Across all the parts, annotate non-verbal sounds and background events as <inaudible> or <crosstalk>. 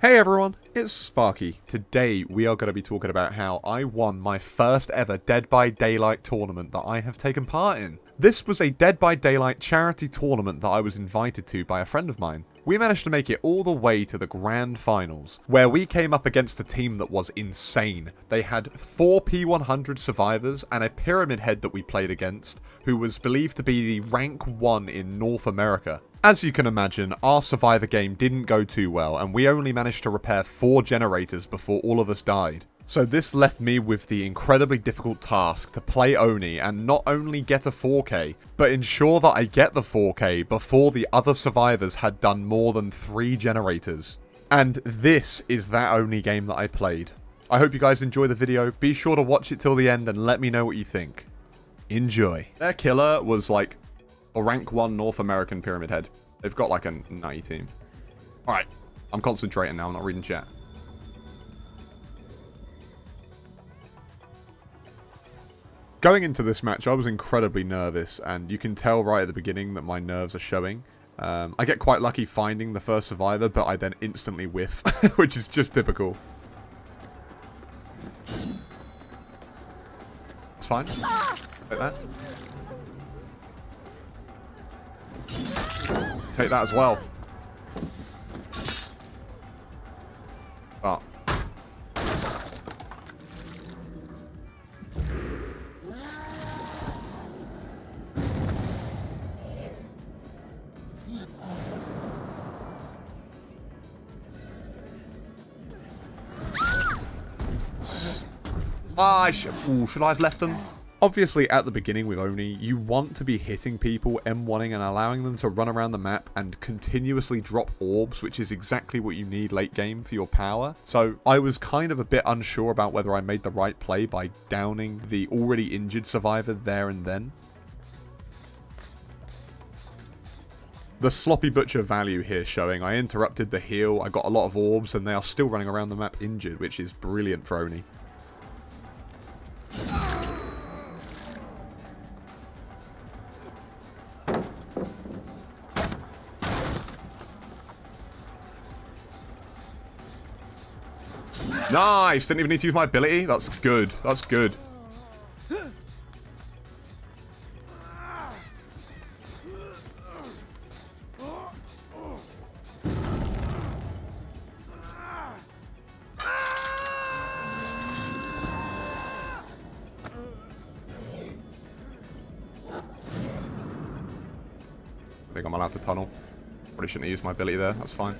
Hey everyone, it's Sparky. Today we are going to be talking about how I won my first ever Dead by Daylight tournament that I have taken part in. This was a Dead by Daylight charity tournament that I was invited to by a friend of mine. We managed to make it all the way to the grand finals, where we came up against a team that was insane. They had four P100 survivors and a Pyramid Head that we played against, who was believed to be the rank 1 in North America. As you can imagine, our Survivor game didn't go too well, and we only managed to repair 4 generators before all of us died. So this left me with the incredibly difficult task to play Oni and not only get a 4k, but ensure that I get the 4k before the other survivors had done more than 3 generators. And this is that Oni game that I played. I hope you guys enjoy the video, be sure to watch it till the end and let me know what you think. Enjoy. Their killer was like rank 1 North American Pyramid Head. They've got like a 90 team. Alright, I'm concentrating now, I'm not reading chat. Going into this match, I was incredibly nervous, and you can tell right at the beginning that my nerves are showing. Um, I get quite lucky finding the first survivor, but I then instantly whiff, <laughs> which is just typical. It's fine. Like that. Take that as well. Oh. Ah, sh ooh, should I have left them? Obviously, at the beginning with Oni, you want to be hitting people, M1ing and allowing them to run around the map and continuously drop orbs, which is exactly what you need late game for your power. So I was kind of a bit unsure about whether I made the right play by downing the already injured survivor there and then. The Sloppy Butcher value here showing. I interrupted the heal, I got a lot of orbs, and they are still running around the map injured, which is brilliant for Oni. Nice! Didn't even need to use my ability. That's good. That's good. I think I'm allowed to tunnel. Probably shouldn't have used my ability there. That's fine.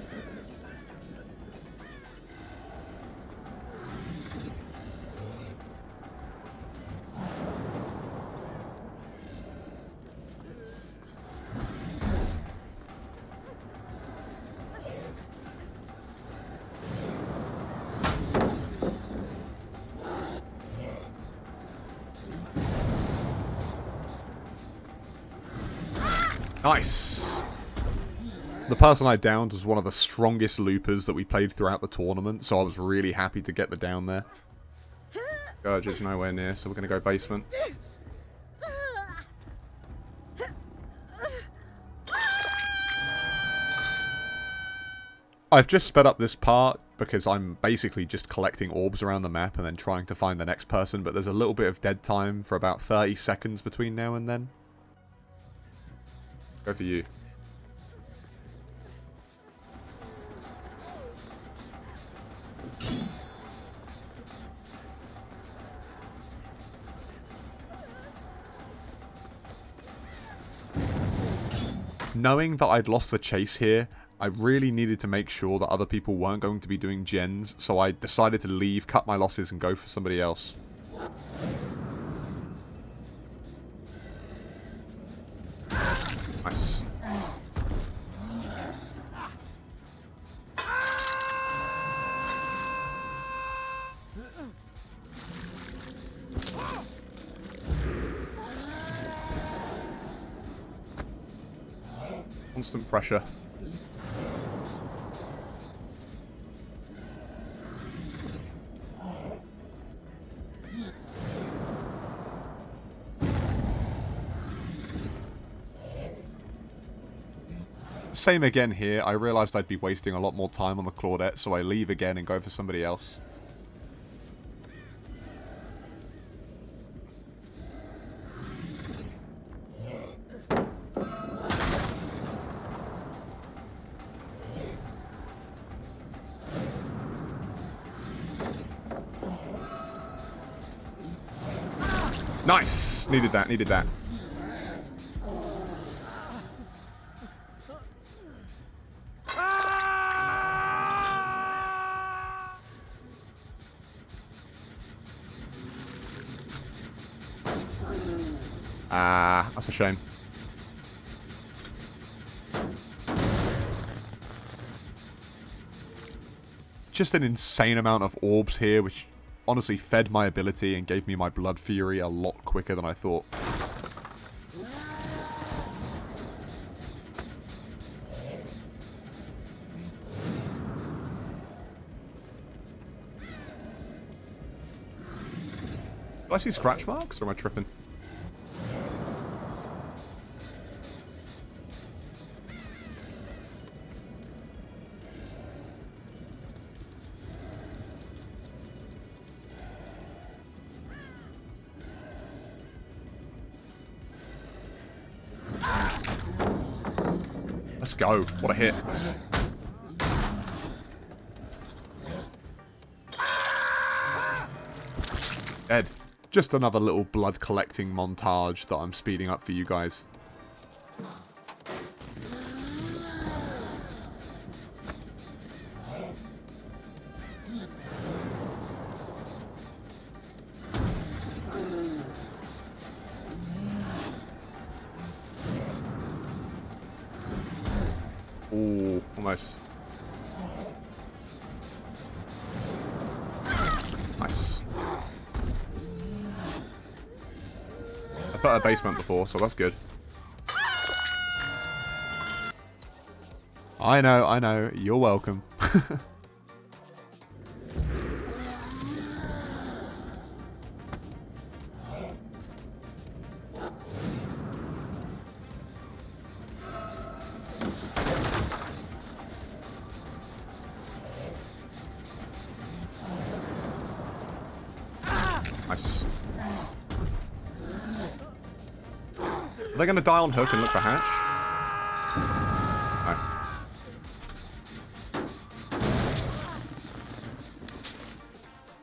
Nice. The person I downed was one of the strongest loopers that we played throughout the tournament, so I was really happy to get the down there. Gurge is nowhere near, so we're going to go basement. I've just sped up this part because I'm basically just collecting orbs around the map and then trying to find the next person, but there's a little bit of dead time for about 30 seconds between now and then. Go for you. Knowing that I'd lost the chase here, I really needed to make sure that other people weren't going to be doing gens, so I decided to leave, cut my losses, and go for somebody else. Nice. Constant pressure. Same again here. I realised I'd be wasting a lot more time on the Claudette, so I leave again and go for somebody else. Nice! Needed that, needed that. Ah, that's a shame. Just an insane amount of orbs here, which honestly fed my ability and gave me my blood fury a lot quicker than I thought. Do I see scratch marks or am I tripping? Let's go. What a hit. Dead. Just another little blood collecting montage that I'm speeding up for you guys. Ooh, almost. Nice. I put a basement before, so that's good. I know, I know. You're welcome. <laughs> Are they going to die on hook and look for hatch?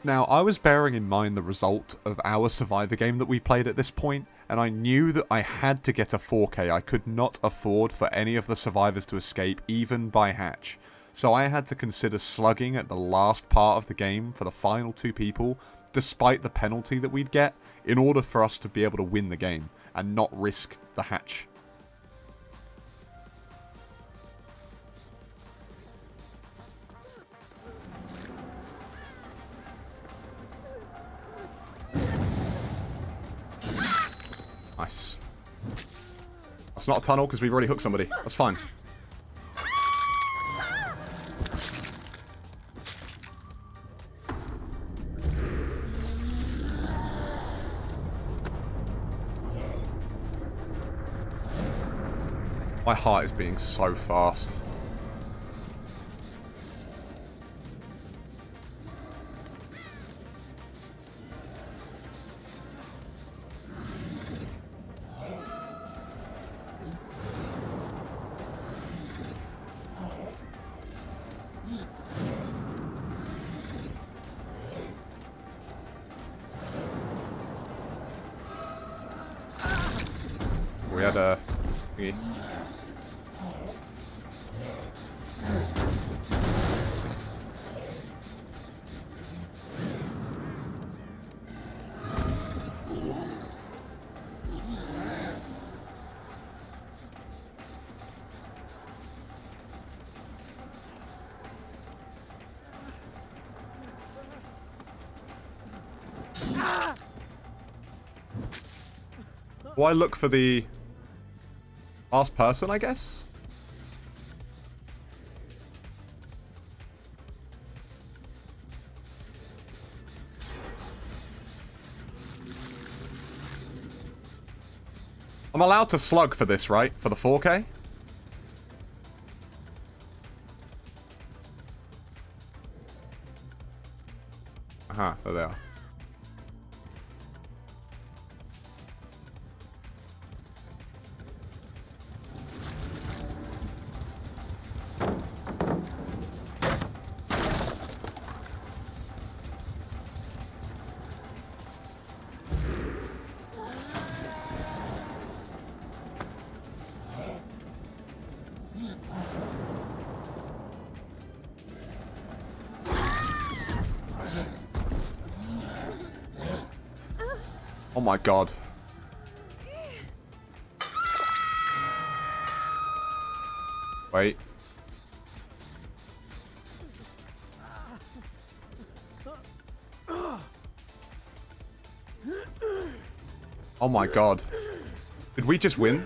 Now, I was bearing in mind the result of our Survivor game that we played at this point, and I knew that I had to get a 4K. I could not afford for any of the survivors to escape, even by hatch. So I had to consider slugging at the last part of the game for the final two people, despite the penalty that we'd get, in order for us to be able to win the game, and not risk the hatch. Nice. That's not a tunnel because we've already hooked somebody. That's fine. My heart is beating so fast. We had a... Why look for the last person, I guess? I'm allowed to slug for this, right? For the 4K? Uh -huh, there they are. Oh my god. Wait. Oh my god. Did we just win?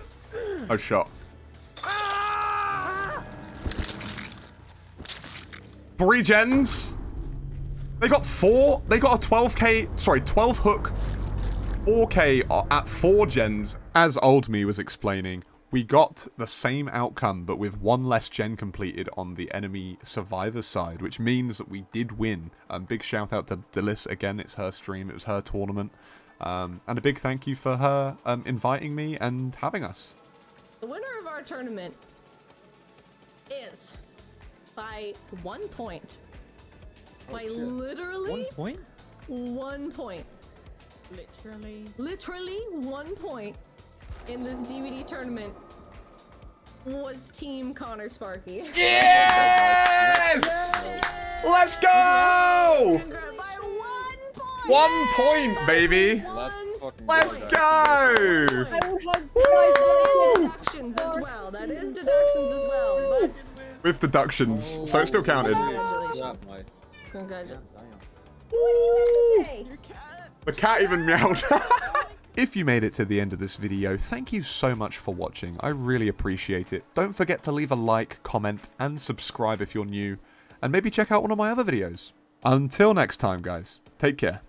Oh, shot. Three gens? They got four? They got a 12k, sorry, 12 hook 4K at 4 gens, as Old Me was explaining, we got the same outcome, but with one less gen completed on the enemy survivor side, which means that we did win. Um, big shout out to Delis again, it's her stream, it was her tournament. Um, and a big thank you for her um, inviting me and having us. The winner of our tournament is by one point. Oh, by shit. literally One point? one point. Literally. Literally one point in this DBD tournament was Team Connor Sparky. Yes! Let's go! By one point! One point, baby! One Let's go. go! I will hug That is deductions as well. That is deductions as well. But With deductions, so it still counted. Congratulations. Yeah, my- congratulations. damn. The cat even meowed. <laughs> if you made it to the end of this video, thank you so much for watching. I really appreciate it. Don't forget to leave a like, comment, and subscribe if you're new. And maybe check out one of my other videos. Until next time, guys. Take care.